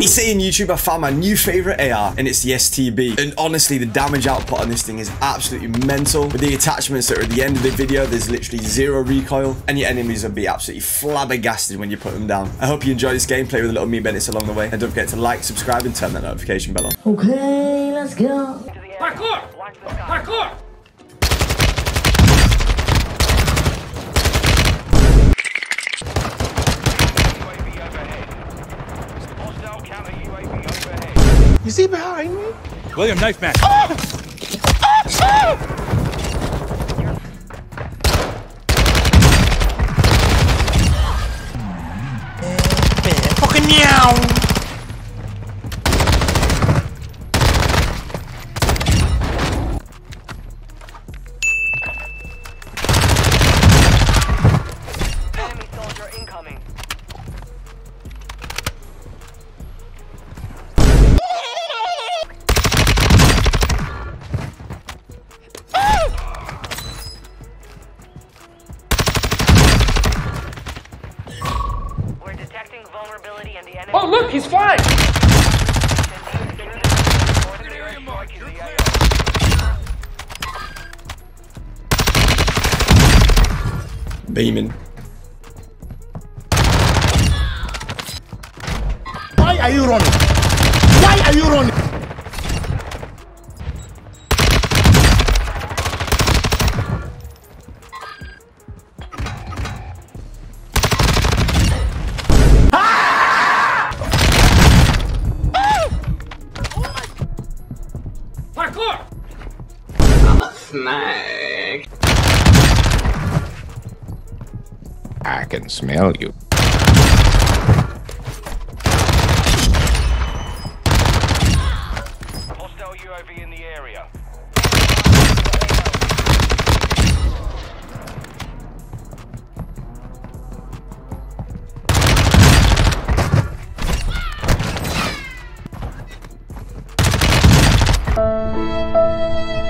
He's saying YouTube, I found my new favorite AR and it's the STB. And honestly, the damage output on this thing is absolutely mental. With the attachments that are at the end of the video, there's literally zero recoil and your enemies will be absolutely flabbergasted when you put them down. I hope you enjoy this gameplay with a little me Bennett along the way. And don't forget to like, subscribe and turn that notification bell on. Okay, let's go. Parkour! Parkour! Is he behind me? William, knife man. Fucking vulnerability in the enemy. Oh, look, he's flying! Beaming. Why are you running? Why are you running? I can smell you. Hostile UAV in the area. Hit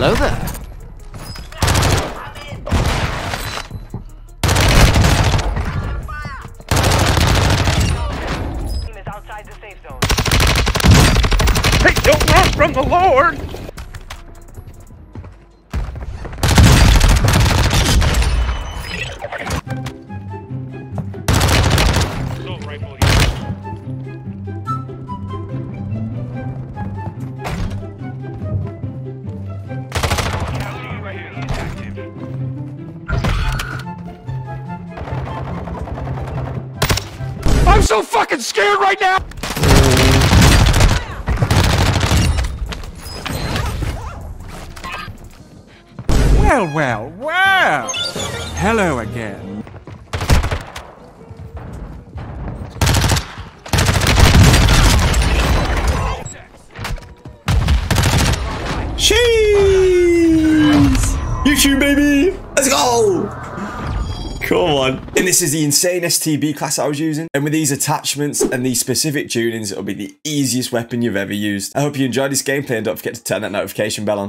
Hello there. Hey, don't run from the Lord! So fucking scared right now! Well, well, well! Hello again. Cheese! YouTube, baby! Let's go! Come on. And this is the insane STB class I was using. And with these attachments and these specific tunings, it'll be the easiest weapon you've ever used. I hope you enjoyed this gameplay and don't forget to turn that notification bell on.